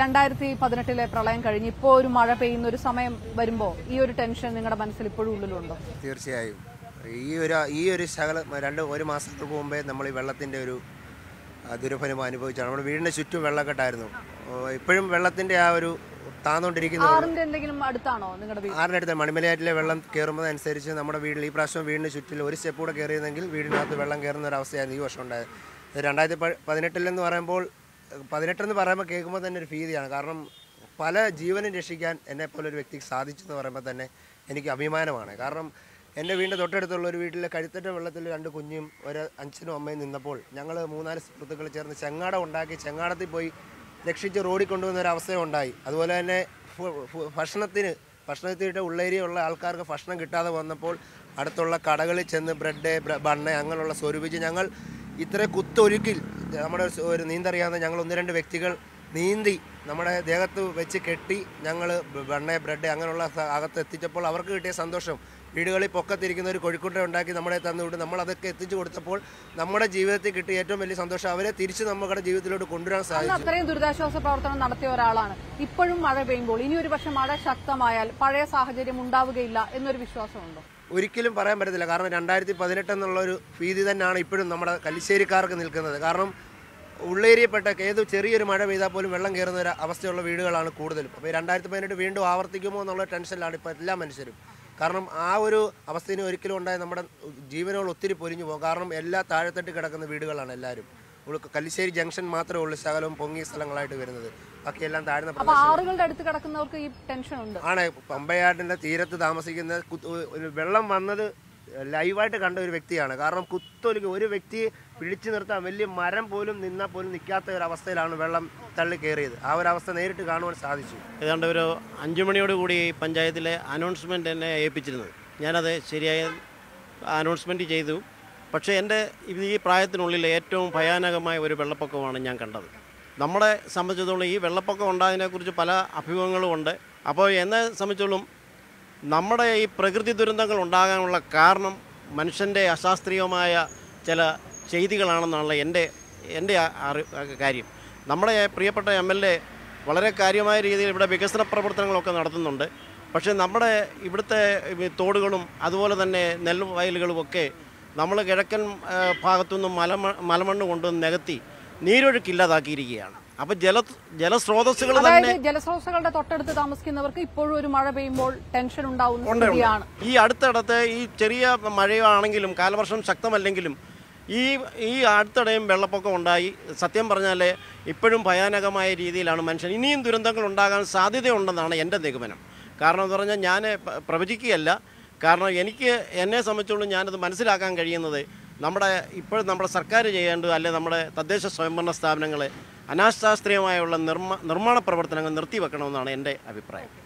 രണ്ടായിരത്തി പതിനെട്ടിലെ പ്രളയം കഴിഞ്ഞ് ഇപ്പോൾ ഒരു മഴ പെയ്യുന്ന ഒരു സമയം വരുമ്പോൾ ഈ ഒരു ടെൻഷൻ നിങ്ങളുടെ മനസ്സിൽ ഇപ്പോഴും ഉള്ളിലുണ്ടോ? തീർച്ചയായും. ഈ ഒരു ഈ ഒരു ശകല രണ്ട് ഒരു മാസങ്ങൾക്ക് മുമ്പേ നമ്മൾ ഈ വെള്ളത്തിന്റെ ഒരു ദുരഫലം അനുഭവിച്ചാണ്. നമ്മുടെ വീടിന് ചുറ്റും വെള്ളക്കെട്ടായിരുന്നു. ഇപ്പോഴും വെള്ളത്തിന്റെ ആ ഒരു താന്നുകൊണ്ടിരിക്കുന്നത് ആറിന്റെ അടുത്ത് മണിമലയാറ്റിലെ വെള്ളം കയറുന്നതനുസരിച്ച് നമ്മുടെ വീട്ടിൽ ഈ പ്രാവശ്യം വീടിന് ചുറ്റിൽ ഒരു സ്റ്റെപ്പ് കൂടെ കയറിയതെങ്കിൽ വീടിനകത്ത് വെള്ളം കയറുന്ന ഒരു അവസ്ഥയായിരുന്നു ഈ വർഷം ഉണ്ടായത്. രണ്ടായിരത്തി പതിനെട്ടിലെന്ന് പറയുമ്പോൾ പതിനെട്ടെന്ന് പറയുമ്പോൾ കേൾക്കുമ്പോൾ തന്നെ ഒരു ഭീതിയാണ്. കാരണം പല ജീവനും രക്ഷിക്കാൻ എന്നെ പോലെ ഒരു വ്യക്തിക്ക് സാധിച്ചു എന്ന് പറയുമ്പോൾ തന്നെ എനിക്ക് അഭിമാനമാണ്. കാരണം എന്റെ വീടിന്റെ തൊട്ടടുത്തുള്ള ഒരു വീട്ടിലെ കഴുത്തറ്റ വെള്ളത്തിൽ രണ്ട് കുഞ്ഞും ഒരു അച്ഛനും അമ്മയും നിന്നപ്പോൾ ഞങ്ങൾ മൂന്നാൽ സുഹൃത്തുക്കൾ ചേർന്ന് ചെങ്ങാടം ഉണ്ടാക്കി ചെങ്ങാടത്തിൽ പോയി രക്ഷിച്ച് റോഡിൽ കൊണ്ടുവന്ന ഒരു അവസ്ഥയുണ്ടായി അതുപോലെ തന്നെ ഭക്ഷണത്തിന് ഭക്ഷണത്തിന്റെ ഉള്ളേരിയുള്ള ആൾക്കാർക്ക് ഭക്ഷണം കിട്ടാതെ വന്നപ്പോൾ അടുത്തുള്ള കടകളിൽ ചെന്ന് ബ്രെഡ് ബ്ര- ബണ്ണ് അങ്ങനെയുള്ള സ്വരൂപിച്ച് ഞങ്ങൾ ഇത്ര കുത്തൊരുക്കിൽ നമ്മുടെ ഒരു നീന്തറിയാവുന്ന ഞങ്ങൾ ഒന്ന് രണ്ട് വ്യക്തികൾ നീന്തി നമ്മുടെ ദേഹത്ത് വെച്ച് കെട്ടി ഞങ്ങൾ വെണ്ണ ബ്രെഡ് അങ്ങനെയുള്ള അകത്ത് എത്തിച്ചപ്പോൾ അവർക്ക് കിട്ടിയ സന്തോഷം. വീടുകളിൽ പൊക്കത്തിരിക്കുന്ന ഒരു കോഴിക്കുട്ട ഉണ്ടാക്കി നമ്മളെ തന്നുവിട്ട് നമ്മളതൊക്കെ എത്തിച്ചു കൊടുത്തപ്പോൾ നമ്മുടെ ജീവിതത്തിൽ കിട്ടിയ ഏറ്റവും വലിയ സന്തോഷം. അവരെ തിരിച്ച് നമ്മുടെ ജീവിതത്തിലോട്ട് കൊണ്ടുവരാൻ സാധിക്കും അത്രയും ദുരിതാശ്വാസ പ്രവർത്തനം നടത്തിയ ഒരാളാണ്. ഇപ്പോഴും മഴ പെയ്യുമ്പോൾ ഇനി ഒരു പക്ഷെ മഴ ശക്തമായാൽ പഴയ സാഹചര്യം ഉണ്ടാവുകയില്ല എന്നൊരു വിശ്വാസമുണ്ടോ? ഒരിക്കലും പറയാൻ പറ്റത്തില്ല. കാരണം രണ്ടായിരത്തി പതിനെട്ട് എന്നുള്ള ഒരു ഭീതി തന്നെയാണ് ഇപ്പോഴും നമ്മുടെ കല്ലിശ്ശേരിക്കാർക്ക് നിൽക്കുന്നത്. കാരണം ഉള്ളേരിയപ്പെട്ട ഏത് ചെറിയൊരു മഴ പെയ്താൽ പോലും വെള്ളം കയറുന്ന ഒരു അവസ്ഥയുള്ള വീടുകളാണ് കൂടുതലും. അപ്പോൾ രണ്ടായിരത്തി പതിനെട്ട് വീണ്ടും ആവർത്തിക്കുമോ എന്നുള്ള ടെൻഷനിലാണ് ഇപ്പോൾ എല്ലാ മനുഷ്യരും. കാരണം ആ ഒരു അവസ്ഥയിൽ ഒരിക്കലും ഉണ്ടായ നമ്മുടെ ജീവനുകൾ ഒത്തിരി പൊരിഞ്ഞു പോകും. കാരണം എല്ലാ താഴെത്തട്ട് കിടക്കുന്ന വീടുകളാണ് എല്ലാവരും. കല്ലിശ്ശേരി ജംഗ്ഷൻ മാത്രമേ ഉള്ളൂ ശകലവും പൊങ്ങിയ സ്ഥലങ്ങളായിട്ട് വരുന്നത്. ബാക്കിയെല്ലാം താഴ്ന്ന ആറുകളുടെ അടുത്ത് കിടക്കുന്നവർക്ക് ഈ ടെൻഷൻ ഉണ്ട് ആണ് പമ്പയാടിന്റെ തീരത്ത് താമസിക്കുന്ന വെള്ളം വന്നത് ലൈവായിട്ട് കണ്ട ഒരു വ്യക്തിയാണ്. കാരണം കുത്തൊലിക്ക് ഒരു വ്യക്തി പിടിച്ചു നിർത്താൻ വലിയ മരം പോലും നിന്നാൽ പോലും നിൽക്കാത്ത ഒരു അവസ്ഥയിലാണ് വെള്ളം തള്ളി കയറിയത്. ആ ഒരു അവസ്ഥ നേരിട്ട് കാണുവാൻ സാധിച്ചു. ഏതാണ്ട് ഒരു അഞ്ചു മണിയോട് കൂടി പഞ്ചായത്തിലെ അനൗൺസ്മെന്റ് എന്നെ ഏൽപ്പിച്ചിരുന്നത്. ഞാനത് ശരിയായ അനൗൺസ്മെന്റ് ചെയ്തു. പക്ഷേ എന്റെ ഈ പ്രായത്തിനുള്ളിൽ ഏറ്റവും ഭയാനകമായ ഒരു വെള്ളപ്പൊക്കമാണ് ഞാൻ കണ്ടത്. നമ്മളെ സംബന്ധിച്ചിടത്തോളം ഈ വെള്ളപ്പൊക്കം ഉണ്ടായതിനെക്കുറിച്ച് പല അഭിമുഖങ്ങളും ഉണ്ട്. അപ്പോൾ എന്നെ സംബന്ധിച്ചോളം നമ്മുടെ ഈ പ്രകൃതി ദുരന്തങ്ങൾ ഉണ്ടാകാനുള്ള കാരണം മനുഷ്യന്റെ അശാസ്ത്രീയമായ ചില ചെയ്തികളാണെന്നുള്ള എന്റെ എന്റെ കാര്യം. നമ്മുടെ പ്രിയപ്പെട്ട എം എൽ എ വളരെ കാര്യമായ രീതിയിൽ ഇവിടെ വികസന പ്രവർത്തനങ്ങളൊക്കെ നടത്തുന്നുണ്ട്. പക്ഷേ നമ്മുടെ ഇവിടുത്തെ തോടുകളും അതുപോലെ തന്നെ നെൽവയലുകളും ഒക്കെ നമ്മൾ കിഴക്കൻ ഭാഗത്തുനിന്നും മലമ മലമണ്ണ് കൊണ്ടുവന്ന് നികത്തി നീരൊഴുക്കില്ലാതാക്കിയിരിക്കുകയാണ് അപ്പോൾ ജല ജലസ്രോതസ്സുകൾ തന്നെ ജലസ്രോതസ്സുകളുടെ തൊട്ടടുത്ത് താമസിക്കുന്നവർക്ക് ഇപ്പോഴും ഒരു മഴ പെയ്യുമ്പോൾ ടെൻഷൻ ഉണ്ടാവുന്ന ഉണ്ട്, ഉണ്ട്. ഈ അടുത്തിടത്ത് ഈ ചെറിയ മഴയാണെങ്കിലും കാലവർഷം ശക്തമല്ലെങ്കിലും ഈ ഈ അടുത്തിടെയും വെള്ളപ്പൊക്കം ഉണ്ടായി. സത്യം പറഞ്ഞാൽ ഇപ്പോഴും ഭയാനകമായ രീതിയിലാണ് മനുഷ്യൻ. ഇനിയും ദുരന്തങ്ങൾ ഉണ്ടാകാൻ സാധ്യതയുണ്ടെന്നാണ് എന്റെ നിഗമനം. കാരണം എന്ന് പറഞ്ഞാൽ ഞാൻ പ്രവചിക്കുകയല്ല. കാരണം എനിക്ക് എന്നെ സംബന്ധിച്ചോളം ഞാനത് മനസ്സിലാക്കാൻ കഴിയുന്നത് നമ്മുടെ ഇപ്പോൾ നമ്മുടെ സർക്കാർ ചെയ്യേണ്ടത് അല്ലെ നമ്മുടെ തദ്ദേശ സ്വയംഭരണ സ്ഥാപനങ്ങൾ അനാശാസ്ത്രീയമായുള്ള നിർമ്മ നിർമ്മാണ പ്രവർത്തനങ്ങൾ നിർത്തിവെക്കണമെന്നാണ് എന്റെ അഭിപ്രായം.